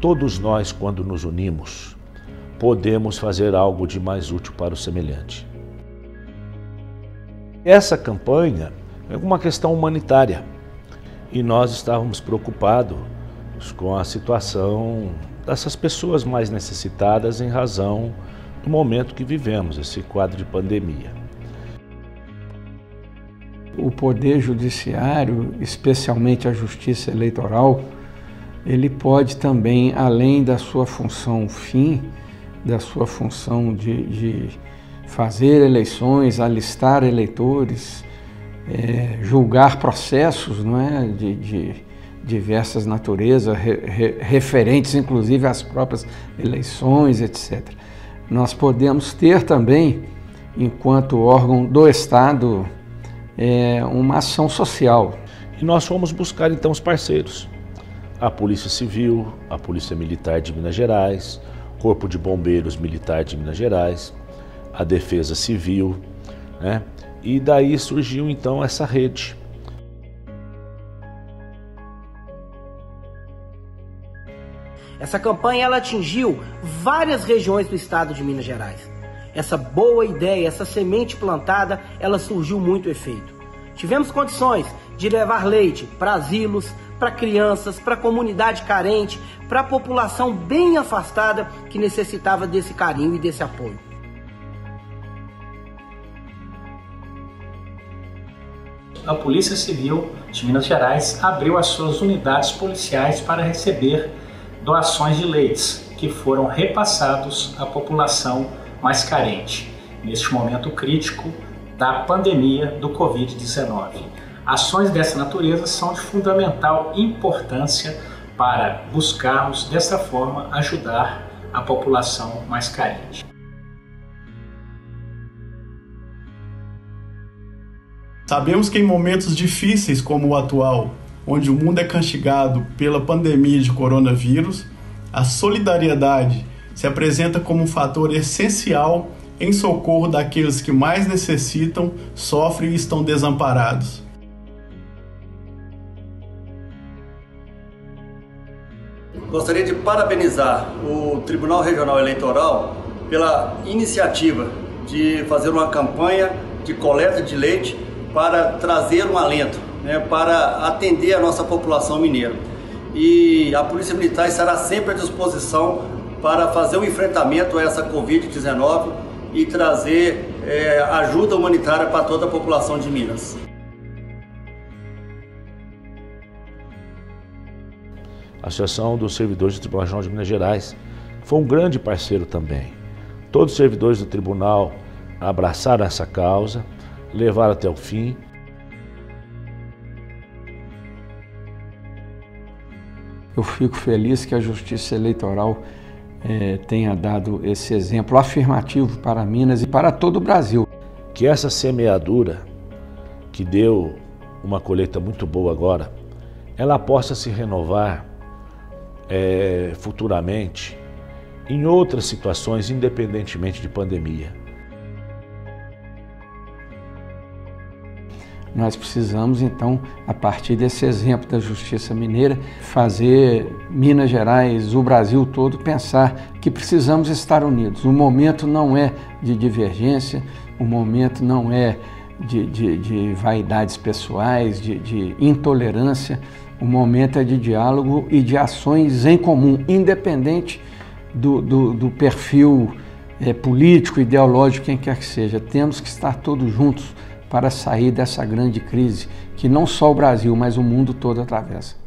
todos nós, quando nos unimos, podemos fazer algo de mais útil para o semelhante. Essa campanha é uma questão humanitária e nós estávamos preocupados com a situação dessas pessoas mais necessitadas em razão do momento que vivemos, esse quadro de pandemia. O Poder Judiciário, especialmente a Justiça Eleitoral, ele pode também, além da sua função fim, da sua função de, de fazer eleições, alistar eleitores, é, julgar processos não é, de, de diversas naturezas, re, re, referentes inclusive às próprias eleições, etc. Nós podemos ter também, enquanto órgão do Estado, é, uma ação social. E nós fomos buscar então os parceiros a Polícia Civil, a Polícia Militar de Minas Gerais, Corpo de Bombeiros Militar de Minas Gerais, a Defesa Civil, né? E daí surgiu então essa rede. Essa campanha ela atingiu várias regiões do estado de Minas Gerais. Essa boa ideia, essa semente plantada, ela surgiu muito efeito. Tivemos condições de levar leite para asilos, para crianças, para comunidade carente, para a população bem afastada que necessitava desse carinho e desse apoio. A Polícia Civil de Minas Gerais abriu as suas unidades policiais para receber doações de leites que foram repassados à população mais carente, neste momento crítico da pandemia do Covid-19. Ações dessa natureza são de fundamental importância para buscarmos, dessa forma, ajudar a população mais carente. Sabemos que em momentos difíceis como o atual, onde o mundo é castigado pela pandemia de coronavírus, a solidariedade se apresenta como um fator essencial em socorro daqueles que mais necessitam, sofrem e estão desamparados. Gostaria de parabenizar o Tribunal Regional Eleitoral pela iniciativa de fazer uma campanha de coleta de leite para trazer um alento, né, para atender a nossa população mineira. E a Polícia Militar estará sempre à disposição para fazer o um enfrentamento a essa Covid-19 e trazer é, ajuda humanitária para toda a população de Minas. a Associação dos Servidores do Tribunal Regional de Minas Gerais, foi um grande parceiro também. Todos os servidores do tribunal abraçaram essa causa, levaram até o fim. Eu fico feliz que a Justiça Eleitoral eh, tenha dado esse exemplo afirmativo para Minas e para todo o Brasil. Que essa semeadura, que deu uma colheita muito boa agora, ela possa se renovar é, futuramente em outras situações, independentemente de pandemia. Nós precisamos, então, a partir desse exemplo da Justiça Mineira, fazer Minas Gerais, o Brasil todo, pensar que precisamos estar unidos. O momento não é de divergência, o momento não é de, de, de vaidades pessoais, de, de intolerância, o momento é de diálogo e de ações em comum, independente do, do, do perfil é, político, ideológico, quem quer que seja. Temos que estar todos juntos para sair dessa grande crise que não só o Brasil, mas o mundo todo atravessa.